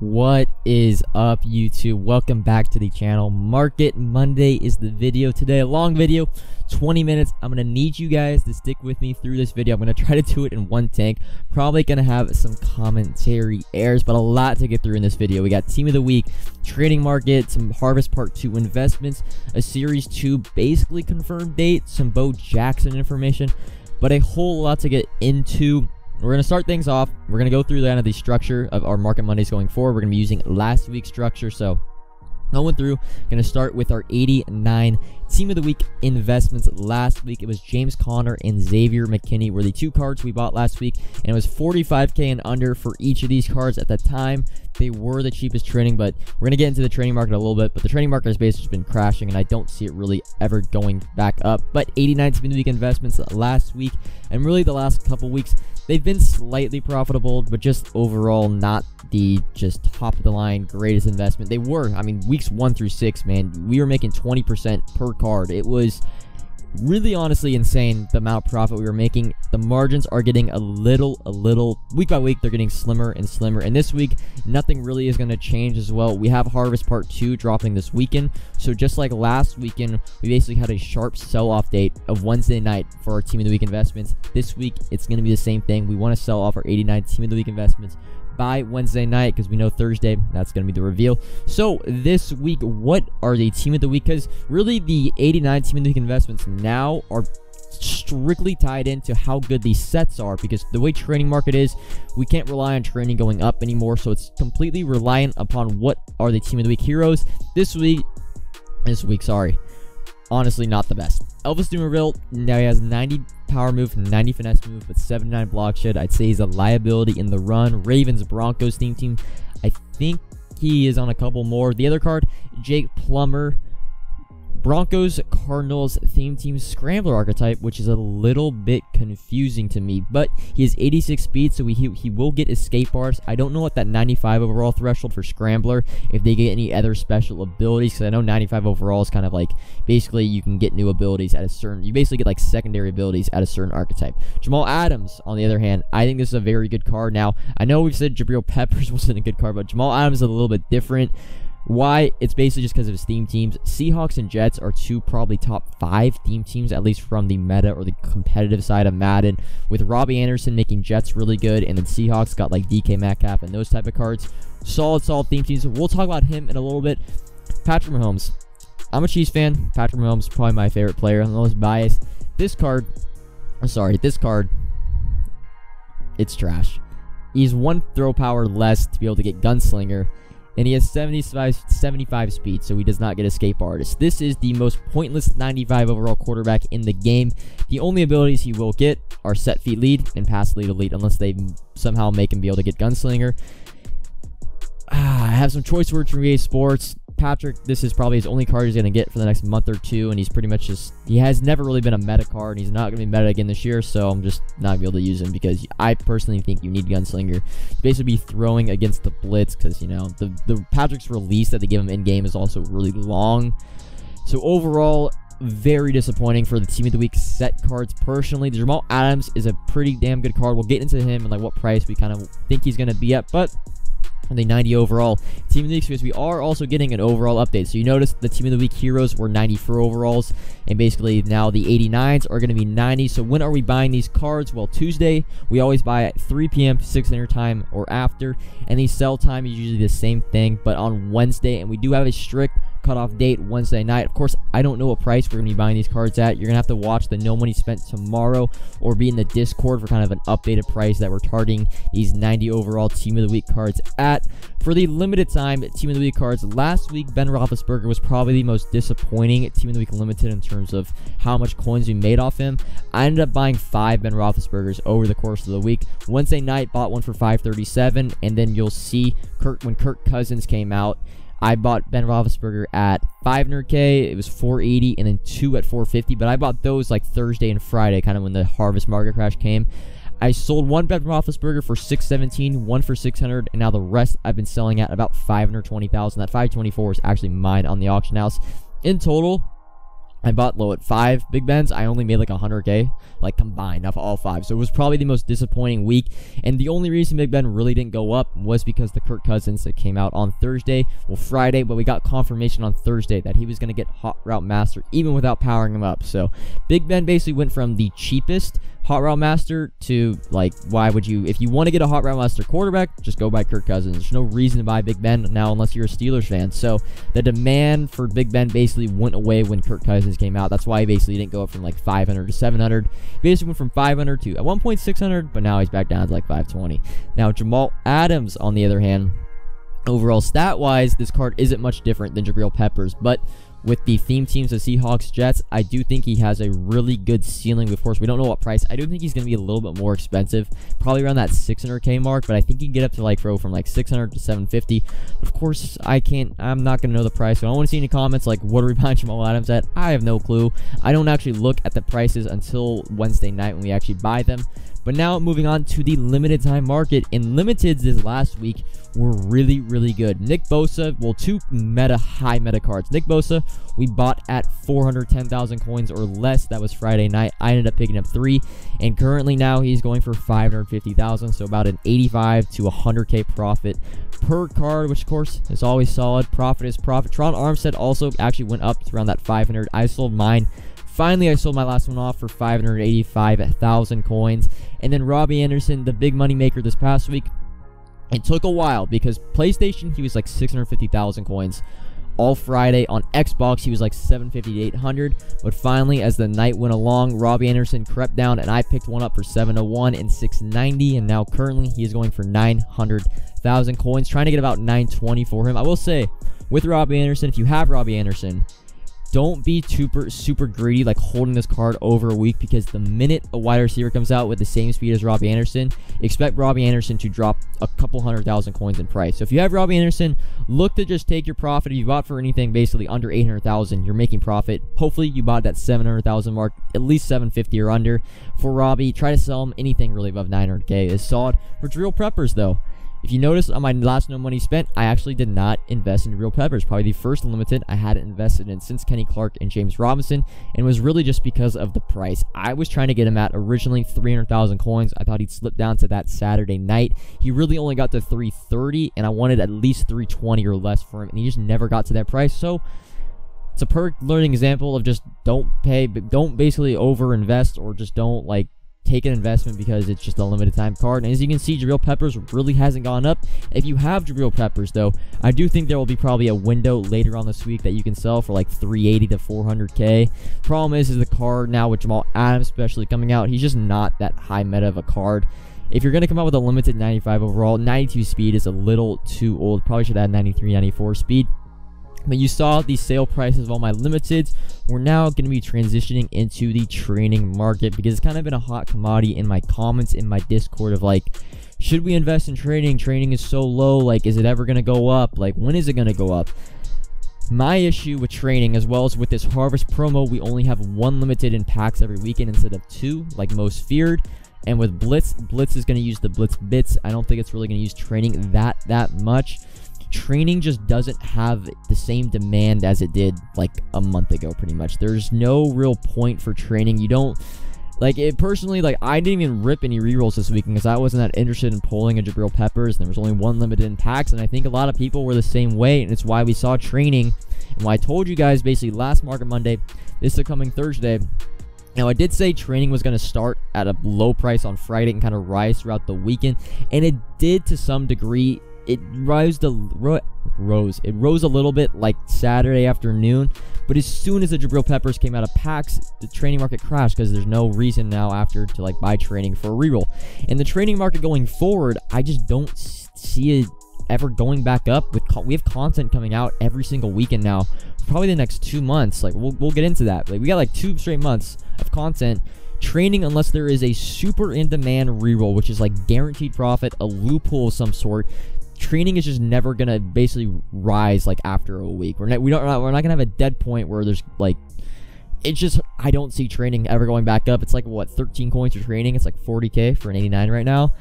What is up YouTube? Welcome back to the channel. Market Monday is the video today. A long video, 20 minutes. I'm going to need you guys to stick with me through this video. I'm going to try to do it in one tank. Probably going to have some commentary errors, but a lot to get through in this video. We got Team of the Week, Trading Market, some Harvest Part 2 investments, a Series 2 basically confirmed date, some Bo Jackson information, but a whole lot to get into we're going to start things off. We're going to go through the end of the structure of our Market Mondays going forward. We're going to be using last week's structure. So going through, going to start with our 89 Team of the Week investments last week. It was James Conner and Xavier McKinney were the two cards we bought last week, and it was 45k and under for each of these cards at the time. They were the cheapest trading, but we're going to get into the trading market a little bit, but the trading market has basically been crashing, and I don't see it really ever going back up. But 89 Team of the Week investments last week, and really the last couple weeks, they've been slightly profitable, but just overall not the just top of the line greatest investment. They were, I mean, weeks one through six, man, we were making 20% per card. It was really honestly insane the amount of profit we were making. The margins are getting a little a little week by week they're getting slimmer and slimmer. And this week nothing really is going to change as well. We have harvest part 2 dropping this weekend. So just like last weekend we basically had a sharp sell off date of wednesday night for our team of the week investments. This week it's going to be the same thing. We want to sell off our 89 team of the week investments by Wednesday night because we know Thursday that's going to be the reveal. So this week, what are the team of the week? Because really the 89 team of the week investments now are strictly tied into how good these sets are because the way trading market is we can't rely on training going up anymore so it's completely reliant upon what are the team of the week heroes this week this week sorry honestly not the best elvis dumervil now he has 90 power move, 90 finesse move, but 79 block shed. I'd say he's a liability in the run. Ravens, Broncos theme team. I think he is on a couple more. The other card, Jake Plummer. Broncos Cardinals theme team scrambler archetype, which is a little bit confusing to me. But he has 86 speed, so he, he will get escape bars. I don't know what that 95 overall threshold for scrambler, if they get any other special abilities, because I know 95 overall is kind of like basically you can get new abilities at a certain, you basically get like secondary abilities at a certain archetype. Jamal Adams, on the other hand, I think this is a very good card. Now, I know we've said Jabrill Peppers wasn't a good card, but Jamal Adams is a little bit different. Why? It's basically just because of his theme teams. Seahawks and Jets are two probably top five theme teams, at least from the meta or the competitive side of Madden. With Robby Anderson making Jets really good, and then Seahawks got like DK Metcalf and those type of cards. Solid, solid theme teams. We'll talk about him in a little bit. Patrick Mahomes. I'm a Chiefs fan. Patrick Mahomes is probably my favorite player. I'm the most biased. This card, I'm sorry, this card, it's trash. He's one throw power less to be able to get Gunslinger and he has 75, 75 speed, so he does not get escape artist. This is the most pointless 95 overall quarterback in the game. The only abilities he will get are set feet lead and pass lead elite, unless they somehow make him be able to get gunslinger. Ah, I have some choice words from EA Sports. Patrick, this is probably his only card he's going to get for the next month or two, and he's pretty much just, he has never really been a meta card, and he's not going to be meta again this year, so I'm just not going to be able to use him because I personally think you need Gunslinger. To basically be throwing against the Blitz because, you know, the, the Patrick's release that they give him in-game is also really long. So overall, very disappointing for the team of the week set cards. Personally jamal adams is a pretty damn good card. We'll get into him and like what price we kind of think he's going to be at but the 90 overall. Team of the week we are also getting an overall update. So you notice the team of the week heroes were 94 overalls and basically now the 89s are going to be 90 so when are we buying these cards? Well tuesday we always buy at 3 p.m 6 dinner time or after. And the sell time is usually the same thing but on wednesday and we do have a strict cutoff date Wednesday night. Of course, I don't know what price we're going to be buying these cards at. You're going to have to watch the No Money Spent tomorrow or be in the Discord for kind of an updated price that we're targeting these 90 overall Team of the Week cards at. For the limited time Team of the Week cards, last week Ben Roethlisberger was probably the most disappointing Team of the Week limited in terms of how much coins we made off him. I ended up buying five Ben Roethlisbergers over the course of the week. Wednesday night, bought one for 537, and then you'll see Kirk when Kirk Cousins came out. I bought Ben Roethlisberger at 500k. It was 480, and then two at 450. But I bought those like Thursday and Friday, kind of when the harvest market crash came. I sold one Ben Roethlisberger for 617, one for 600, and now the rest I've been selling at about 520,000. That 524 is actually mine on the auction house. In total, I bought low at five Big Bens. I only made like 100k, like combined off all five. So it was probably the most disappointing week. And the only reason Big Ben really didn't go up was because the Kirk Cousins that came out on Thursday, well Friday, but we got confirmation on Thursday that he was going to get Hot Route Master even without powering him up. So Big Ben basically went from the cheapest Hot Route Master to like, why would you, if you want to get a Hot Route Master quarterback, just go buy Kirk Cousins. There's no reason to buy Big Ben now unless you're a Steelers fan. So the demand for Big Ben basically went away when Kirk Cousins came out. That's why he basically didn't go up from like 500 to 700. He basically went from 500 to at one point 600, but now he's back down to like 520. Now Jamal Adams, on the other hand, overall stat wise, this card isn't much different than Jabrill Peppers, but with the theme teams of Seahawks Jets, I do think he has a really good ceiling. Of course, we don't know what price. I do think he's going to be a little bit more expensive, probably around that 600k mark, but I think he can get up to like throw from like 600 to 750. Of course, I can't, I'm not going to know the price, so I don't want to see any comments like, what are we buying Jamal Adams at? I have no clue. I don't actually look at the prices until Wednesday night when we actually buy them. But now moving on to the limited time market. In limiteds this last week were really, really good. Nick Bosa, well, two meta high meta cards. Nick Bosa, we bought at 410,000 coins or less. That was Friday night. I ended up picking up three, and currently now he's going for 550,000, so about an 85 to 100k profit per card, which of course is always solid. Profit is profit. Terron Armstead also actually went up around that 500. I sold mine Finally, I sold my last one off for 585,000 coins. And then Robby Anderson, the big money maker this past week. It took a while because PlayStation, he was like 650,000 coins all Friday. On Xbox, he was like 750 to 800. But finally, as the night went along, Robby Anderson crept down and I picked one up for 701 and 690. And now currently he is going for 900,000 coins, trying to get about 920 for him. I will say, with Robby Anderson, if you have Robby Anderson, don't be super super greedy like holding this card over a week because the minute a wide receiver comes out with the same speed as Robby Anderson, expect Robby Anderson to drop a couple hundred thousand coins in price. So if you have Robby Anderson, look to just take your profit. If you bought for anything basically under 800,000, you're making profit. Hopefully you bought that 700,000 mark, at least 750 or under for Robbie. Try to sell him anything really above 900k is solid. For Jabrill Peppers though, if you notice on my last no money spent, I actually did not invest in Jabrill Peppers. Probably the first limited I hadn't invested in since Kenny Clark and James Robinson, and was really just because of the price. I was trying to get him at originally 300,000 coins. I thought he'd slip down to that Saturday night. He really only got to 330, and I wanted at least 320 or less for him, and he just never got to that price. So it's a per learning example of just don't pay, don't basically over invest or just don't like take an investment because it's just a limited time card. And as you can see, Jabrill Peppers really hasn't gone up. If you have Jabrill Peppers, though, I do think there will be probably a window later on this week that you can sell for like 380 to 400k. Problem is, is the card now with Jamal Adams especially coming out, he's just not that high meta of a card. If you're going to come out with a limited 95 overall, 92 speed is a little too old. Probably should add 93, 94 speed. But you saw the sale prices of all my limiteds. We're now going to be transitioning into the training market because it's kind of been a hot commodity in my comments in my Discord of like, should we invest in trading? Trading is so low. Like, is it ever going to go up? Like, when is it going to go up? My issue with training, as well as with this harvest promo, we only have one limited in packs every weekend instead of two, like most feared. And with Blitz, Blitz is going to use the Blitz bits. I don't think it's really going to use training that that much training just doesn't have the same demand as it did like a month ago pretty much. There's no real point for training. You don't like it personally like i didn't even rip any rerolls this weekend because i wasn't that interested in pulling a jabrill peppers there was only one limited in packs and i think a lot of people were the same way and it's why we saw training. And why i told you guys basically last market monday this is coming thursday. Now, I did say training was going to start at a low price on Friday and kind of rise throughout the weekend, and it did to some degree it rose the ro- rose it rose a little bit like Saturday afternoon, but as soon as the Jabrill Peppers came out of packs, the training market crashed because there's no reason now after to like buy training for a reroll. And the training market going forward, I just don't see it ever going back up. With we have content coming out every single weekend now, probably the next two months. Like we'll we'll get into that. Like we got like two straight months of content training unless there is a super in demand reroll, which is like guaranteed profit, a loophole of some sort training is just never gonna basically rise like after a week. We're not we don't we're not gonna have a dead point where there's like it's just I don't see training ever going back up. It's like what 13 coins for training. It's like 40k for an 89 right now.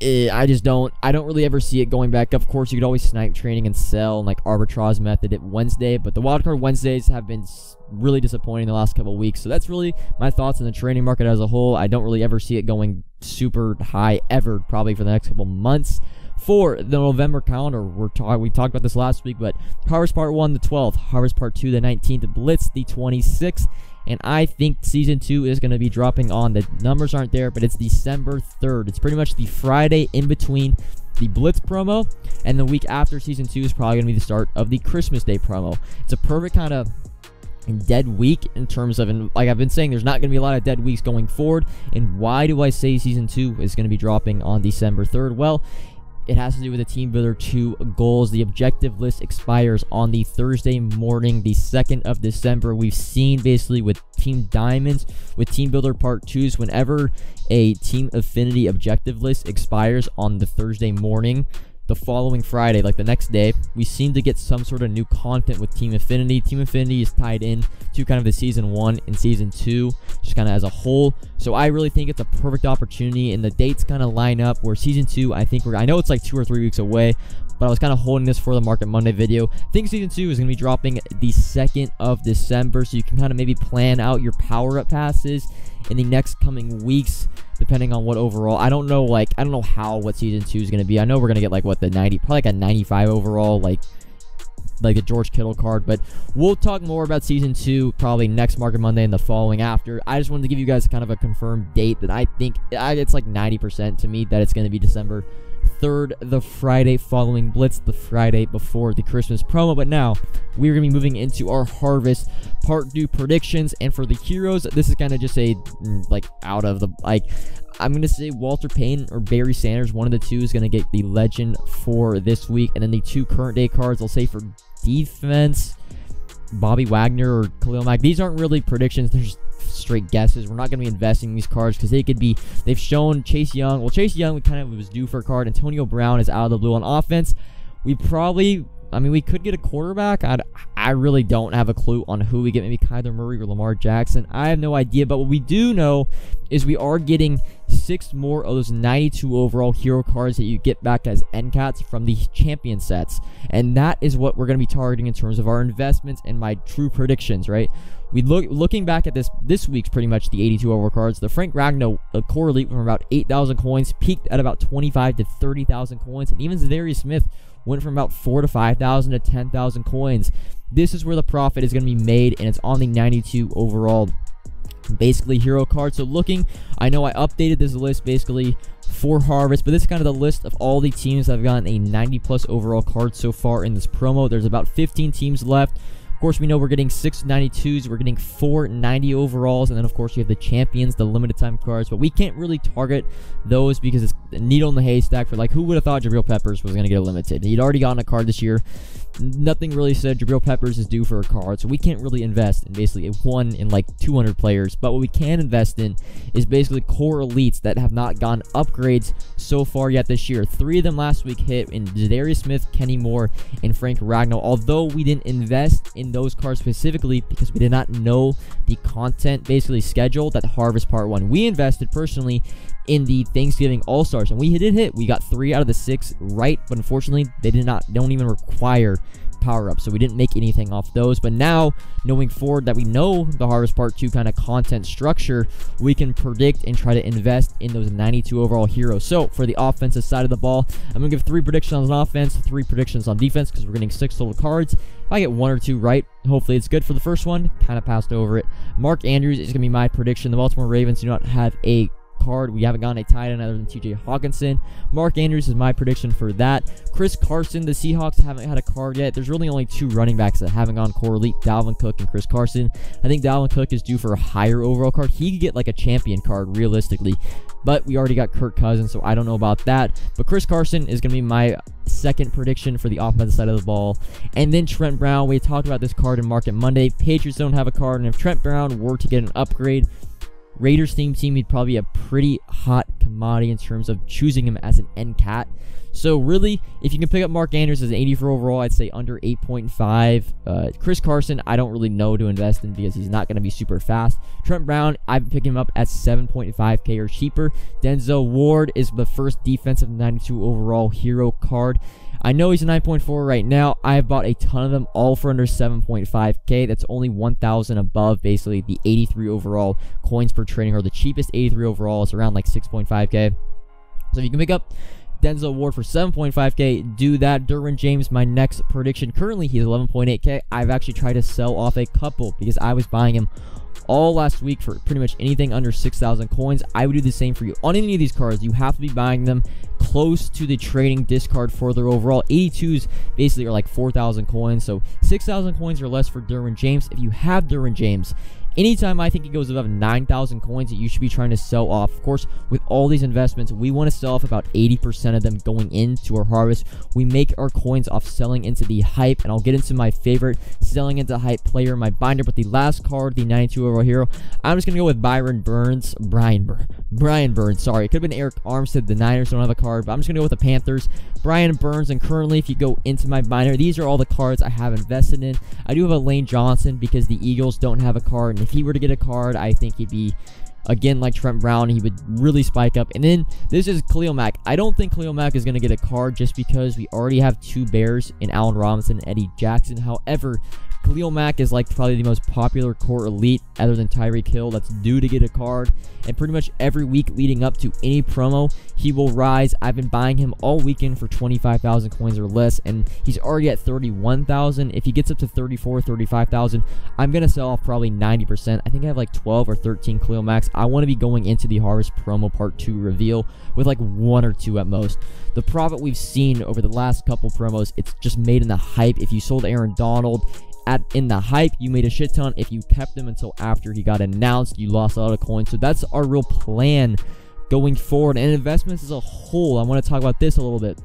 eh, I just don't. I don't really ever see it going back. Up. Of course, you could always snipe training and sell and like arbitrage method at Wednesday, but the wildcard Wednesdays have been really disappointing the last couple weeks. So that's really my thoughts on the training market as a whole. I don't really ever see it going super high ever, probably for the next couple months. For the November calendar, we're talking. We talked about this last week, but Harvest Part One, the 12th, Harvest Part Two, the 19th, Blitz, the 26th, and I think season two is going to be dropping on. The numbers aren't there, but it's December 3rd. It's pretty much the Friday in between the Blitz promo, and the week after season two is probably going to be the start of the Christmas Day promo. It's a perfect kind of dead week in terms of, and like I've been saying, there's not going to be a lot of dead weeks going forward. And why do I say season two is going to be dropping on December 3rd? Well, it has to do with the Team Builder 2 goals. The objective list expires on the Thursday morning, the 2nd of December. We've seen basically with Team Diamonds, with Team Builder Part 2s, whenever a Team Affinity objective list expires on the Thursday morning, the following Friday, like the next day, we seem to get some sort of new content with Team Affinity. Team Affinity is tied in to kind of the season one and season two, just kind of as a whole. So I really think it's a perfect opportunity, and the dates kind of line up where season two, I think we're, I know it's like two or three weeks away, but I was kind of holding this for the Market Monday video. I think season two is going to be dropping the 2nd of December, so you can kind of maybe plan out your power-up passes in the next coming weeks depending on what overall. I don't know, like, I don't know how what season two is going to be. I know we're going to get, like, what, the 90, probably like a 95 overall, like, like the George Kittle card, but we'll talk more about season two probably next Market Monday and the following after. I just wanted to give you guys kind of a confirmed date that I think it's like 90% to me that it's going to be December 3rd, the Friday following Blitz, the Friday before the Christmas promo. But now we're going to be moving into our Harvest Part 2 predictions. And for the heroes, this is kind of just a, mm, like, out of the, like, I'm going to say Walter Payton or Barry Sanders. One of the two is going to get the legend for this week. And then the two current day cards, I'll say for defense, Bobby Wagner or Khalil Mack. These aren't really predictions. They're just straight guesses. We're not going to be investing in these cards because they could be. They've shown Chase Young. Well, Chase Young we kind of was due for a card. Antonio Brown is out of the blue on offense. We probably. I mean, we could get a quarterback. I, I really don't have a clue on who we get. Maybe Kyler Murray or Lamar Jackson. I have no idea. But what we do know is we are getting six more of those 92 overall hero cards that you get back as NCATs from the champion sets. And that is what we're going to be targeting in terms of our investments and my true predictions, right? we look looking back at this this week's pretty much the 82 over cards. The Frank Ragnow uh, core elite from about 8,000 coins peaked at about 25 to 30,000 coins, and even Za'Darius Smith went from about 4 to 5,000 to 10,000 coins. This is where the profit is going to be made, and it's on the 92 overall basically hero card. So looking, I know I updated this list basically for Harvest, but this is kind of the list of all the teams that have gotten a 90 plus overall card so far in this promo. There's about 15 teams left. Of course, we know we're getting 692s, we're getting 490 overalls, and then of course you have the champions, the limited time cards, but we can't really target those because it's a needle in the haystack for like who would have thought Jabrill Peppers was going to get a limited. He'd already gotten a card this year. Nothing really said Jabrill Peppers is due for a card, so we can't really invest in basically one in like 200 players. But what we can invest in is basically core elites that have not gotten upgrades so far yet this year. Three of them last week hit in Darius Smith, Kenny Moore, and Frank Ragnow. Although we didn't invest in those cards specifically because we did not know the content basically schedule that Harvest Part 1. We invested personally in the Thanksgiving All Stars, and we did hit. We got three out of the six right, but unfortunately, they did not. Don't even require power up, so we didn't make anything off those. But now, knowing forward that we know the Harvest Part 2 kind of content structure, we can predict and try to invest in those 92 overall heroes. So, for the offensive side of the ball, I'm going to give three predictions on offense, three predictions on defense, because we're getting six total cards. If I get one or two right, hopefully it's good for the first one. Kind of passed over it. Mark Andrews is going to be my prediction. The Baltimore Ravens do not have a card. We haven't gotten a tight end other than TJ Hockenson. Mark Andrews is my prediction for that. Chris Carson, the Seahawks haven't had a card yet. There's really only two running backs that haven't gone core elite, Dalvin Cook and Chris Carson. I think Dalvin Cook is due for a higher overall card. He could get like a champion card realistically, but we already got Kirk Cousins, so I don't know about that. But Chris Carson is going to be my second prediction for the offensive side of the ball. And then Trent Brown, we talked about this card in Market Monday. Patriots don't have a card, and if Trent Brown were to get an upgrade, Raiders theme team, he'd probably be a pretty hot commodity in terms of choosing him as an end cat. So really, if you can pick up Mark Andrews as an 84 overall, I'd say under 8.5. Uh, Chris Carson, I don't really know to invest in because he's not going to be super fast. Trent Brown, I've picked him up at 7.5k or cheaper. Denzel Ward is the first defensive 92 overall hero card. I know he's a 9.4 right now. I have bought a ton of them, all for under 7.5k. That's only 1,000 above, basically, the 83 overall coins per trading, or the cheapest 83 overall is around like 6.5k. So if you can pick up Denzel Ward for 7.5k. Do that. Derwin James, my next prediction. Currently, he's 11.8k. I've actually tried to sell off a couple because I was buying him all last week for pretty much anything under 6,000 coins. I would do the same for you. On any of these cards, you have to be buying them close to the trading discard for their overall. 82s basically are like 4,000 coins, so 6,000 coins or less for Derwin James. If you have Derwin James, Anytime I think it goes above 9,000 coins that you should be trying to sell off. Of course, with all these investments, we want to sell off about 80% of them going into our harvest. We make our coins off selling into the hype, and I'll get into my favorite selling into hype player, my binder. But the last card, the 92 overall hero, I'm just going to go with Byron Burns. Brian, Bur Brian Burns, sorry. It could have been Arik Armstead. The Niners don't have a card, but I'm just going to go with the Panthers. Brian Burns, and currently, if you go into my binder, these are all the cards I have invested in. I do have a Lane Johnson because the Eagles don't have a card, and if he were to get a card, I think he'd be again like Trent Brown, he would really spike up. And then this is Khalil Mack. I don't think Khalil Mack is going to get a card just because we already have two Bears in Allen Robinson and Eddie Jackson. However, Khalil Mack is like probably the most popular core elite other than Tyreek Hill that's due to get a card. And pretty much every week leading up to any promo, he will rise. I've been buying him all weekend for 25,000 coins or less, and he's already at 31,000. If he gets up to 34, 35,000, I'm going to sell off probably 90%. I think I have like 12 or 13 Khalil Macks. I want to be going into the Harvest promo part 2 reveal with like one or two at most. The profit we've seen over the last couple promos, it's just made in the hype. If you sold Aaron Donald, at in the hype, you made a shit ton. If you kept him until after he got announced, you lost a lot of coins. So that's our real plan going forward. And investments as a whole, I want to talk about this a little bit.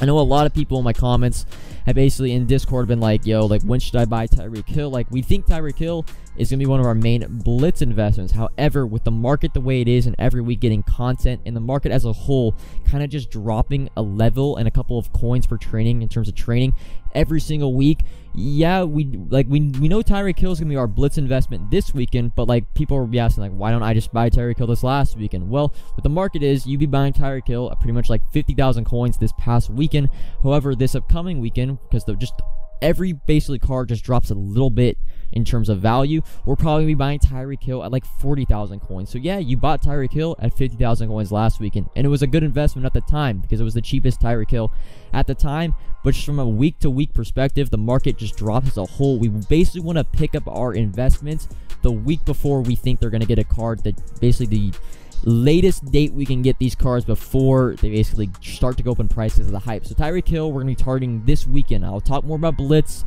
I know a lot of people in my comments have basically in Discord been like, yo, like, when should I buy Tyreek Hill? Like, we think Tyreek Hill is going to be one of our main blitz investments. However, with the market the way it is and every week getting content and the market as a whole kind of just dropping a level and a couple of coins per training in terms of training every single week, yeah, we like we we know Tyreek Hill is gonna be our blitz investment this weekend, but like people will be asking like, why don't I just buy Tyreek Hill this last weekend? Well, what the market is, you'd be buying Tyreek Hill at pretty much like 50,000 coins this past weekend. However, this upcoming weekend, because the just every basically card just drops a little bit in terms of value. We're probably be buying Tyreek Hill at like 40,000 coins. So yeah, you bought Tyreek Hill at 50,000 coins last weekend, and it was a good investment at the time because it was the cheapest Tyreek Hill at the time. But just from a week to week perspective, the market just drops as a whole. We basically want to pick up our investments the week before we think they're going to get a card that basically the latest date we can get these cards before they basically start to go up in price of the hype. So Tyreek Hill, we're going to be targeting this weekend. I'll talk more about Blitz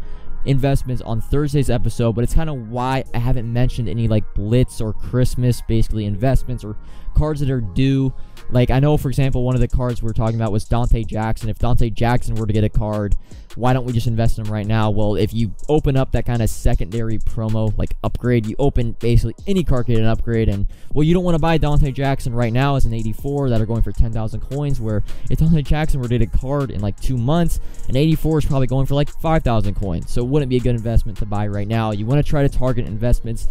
investments on Thursday's episode, but it's kind of why I haven't mentioned any like Blitz or Christmas basically investments or cards that are due like, I know, for example, one of the cards we are talking about was Donte Jackson. If Donte Jackson were to get a card, why don't we just invest in him right now? Well, if you open up that kind of secondary promo, like upgrade, you open basically any card get an upgrade, and, well, you don't want to buy Donte Jackson right now as an 84 that are going for 10,000 coins, where if Donte Jackson were to get a card in like two months, an 84 is probably going for like 5,000 coins. So it wouldn't be a good investment to buy right now. You want to try to target investments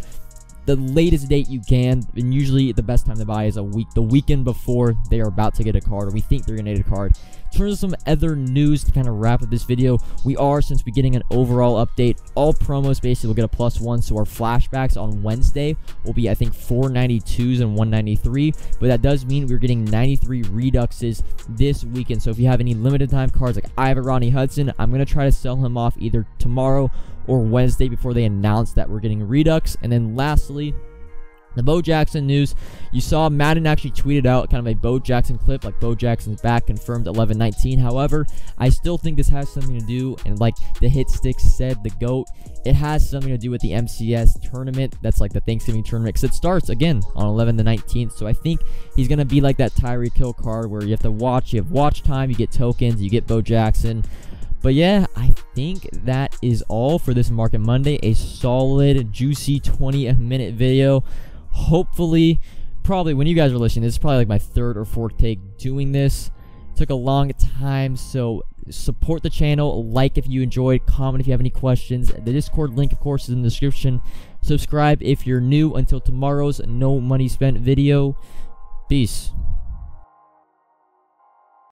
the latest date you can, and usually the best time to buy is a week, the weekend before they are about to get a card, or we think they're to get a card. In terms of some other news to kind of wrap up this video, we are, since we're getting an overall update, all promos basically will get a plus one, so our flashbacks on Wednesday will be, I think, 492s and 193, but that does mean we're getting 93 reduxes this weekend, so if you have any limited time cards, like I have a Ronnie Hudson, I'm to try to sell him off either tomorrow or Wednesday before they announce that we're getting Redux. And then lastly, the Bo Jackson news. You saw Madden actually tweeted out kind of a Bo Jackson clip, like Bo Jackson's back, confirmed 11-19. However, I still think this has something to do, and like the hit sticks said, the GOAT, it has something to do with the MCS tournament. That's like the Thanksgiving tournament, because it starts, again, on 11 the 19th. So I think he's going to be like that Tyreek Hill card where you have to watch, you have watch time, you get tokens, you get Bo Jackson. But yeah, I think that is all for this Market Monday. A solid, juicy 20 minute video. hopefully, probably when you guys are listening, this is probably like my third or fourth take doing this. Took a long time, so support the channel, like if you enjoyed, comment if you have any questions. The Discord link, of course, is in the description. Subscribe if you're new until tomorrow's No Money Spent video. Peace.